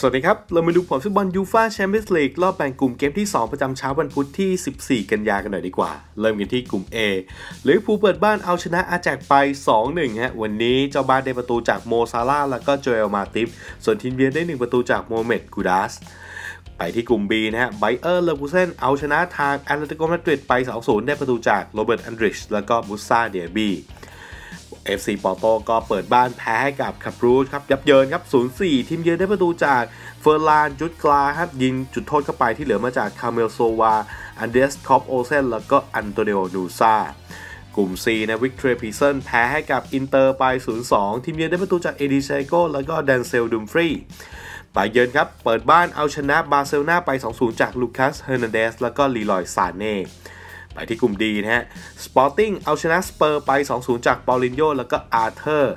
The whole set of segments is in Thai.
สวัสดีครับ เรามาดูผลฟุตบอลยูฟ่าแชมเปี้ยนส์ลีกรอบแบ่งกลุ่มเกมที่ 2 ประจำเช้าวันพุธที่ 14 กันยากันหน่อยดีกว่า เริ่มกันที่กลุ่ม A ลิเวอร์พูลเปิดบ้านเอาชนะอาแจ็กซ์ไป 2-1 ฮะ วันนี้เจ้าบ้านได้ประตูจากโมซาลาห์แล้วก็โจเอลมาติป ส่วนทีมเยือนได้ 1 ประตูจากโมเมดกูดาสไปที่กลุ่ม B นะฮะไบเออร์เลเวอร์คูเซนเอาชนะทางแอตเลติโกมาดริดไป 2-0 ได้ประตูจากโรเบิร์ตอันดริชแล้วก็มุสซ่าเดียบี FC ปอร์โตก็เปิดบ้านแพ้ให้กับคลับบรูชครับ ยับเยินครับ 0-4 ทีมเยือนได้ประตูจากเฟร์รานจุตกลาครับ ยิงจุดโทษเข้าไปที่เหลือมาจากคามาลโซวา อันเดรียสสคอฟโอลเซนแล้วก็อันโตนิโอนูซากลุ่ม C นะวิกตอเรียพัลเซนแพ้ให้กับอินเตอร์ไป 0-2 ทีมเยือนได้ประตูจากเอดินเชโกแล้วก็เดนเซลดุมฟรีสบาเยิร์นครับเปิดบ้านเอาชนะบาร์เซโลนาไป 2-0 จากลูคัสเฮอร์นันเดสแล้วก็ลีรอยซาเน่ ไปที่กลุ่มดีนะฮะสปอร์ติ้งเอาชนะสเปอร์ไป 2-0 จากเปาลินโญ่แล้วก็อาร์เธอร์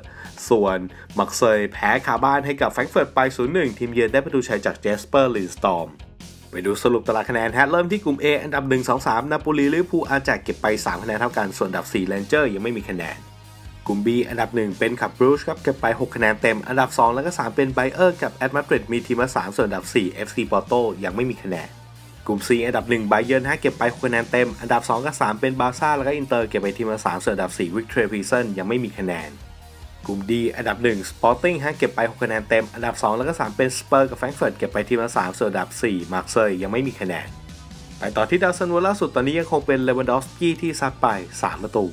ส่วนมาร์กเซยแพ้คาบ้านให้กับแฟรงก์เฟิร์ตไป 0-1 ทีมเยือนได้ประตูชัยจากเจสเปอร์ลินด์สตรอมไปดูสรุปตารางคะแนนฮะเริ่มที่กลุ่ม A อันดับ 1 2 3 นาโปลีลิเวอร์พูลอาแจ็กซ์เก็บไป 3 คะแนนเท่ากัน ส่วนอันดับ4เรนเจอร์ยังไม่มีคะแนน กลุ่ม B อันดับ 1 เป็นคลับบรูชครับเก็บไป 6 คะแนนเต็ม อันดับ 2 แล้วก็ 3 เป็นไบเออร์กับแอตมาดริดมีทีมละ3ส่วนอันดับ 4 FC ปอร์โตยังไม่มีคะแนน กลุ่ม C อันดับ1บาเยิร์นฮะเก็บไป6คะแนนเต็ม อันดับ 2 กับ 3 เป็นบาร์ซ่าแล้วก็อินเตอร์เก็บไปทีมละ3ส่วนอันดับ 4 วิกตอเรียพัลเซนยังไม่มีคะแนน กลุ่ม D อันดับ1 Sporting ฮะเก็บไป6คะแนนเต็ม อันดับ 2 แล้วก็ 3 เป็นสเปอร์กับแฟรงก์เฟิร์ตเก็บไปทีมละ3ส่วนอันดับ 4 มาร์เซย์ยังไม่มีคะแนน ไปต่อที่ดาวซัลโวล่าสุดตอนนี้ยังคงเป็นเลวานดอฟสกี้ที่ซัดไป 3 ประตู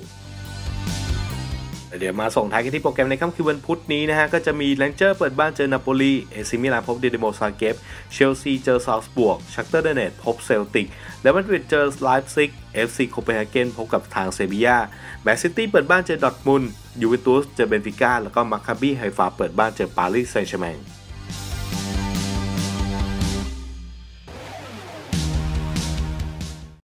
เดี๋ยวมาส่งท้ายกันที่โปรแกรมในค่ำคืนวันพุธนี้นะฮะ ก็จะมีเรนเจอร์เปิดบ้านเจอนาโปลีเอซีมิลานพบดินาโมซาเกร็บเชลซีเจอซัลซ์บวร์กชัคตาร์โดเนตสก์พบเซลติกเรอัลมาดริดเจอไลป์ซิกเอฟซีโคเปนเฮเกนพบกับทางเซบีย่าแมนซิตี้เปิดบ้านเจอดอร์ทมุนด์ยูเวนตุสเจอเบนฟิก้าแล้วก็มัคคาบี้ไฮฟาเปิดบ้านเจอปารีสแซงต์แชร์แมง